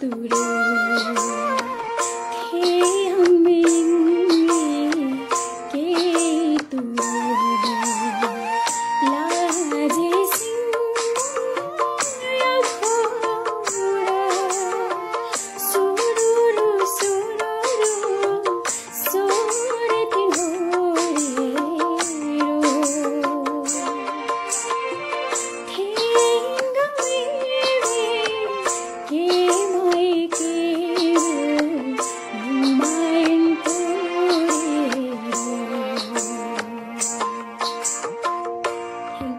through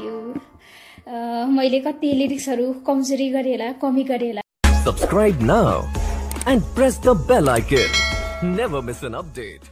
thank you मैले कति लिरिक्सहरू कमजोरी गरेँ होला कमी गरेँ होला Subscribe now and press the bell icon. Never miss an update.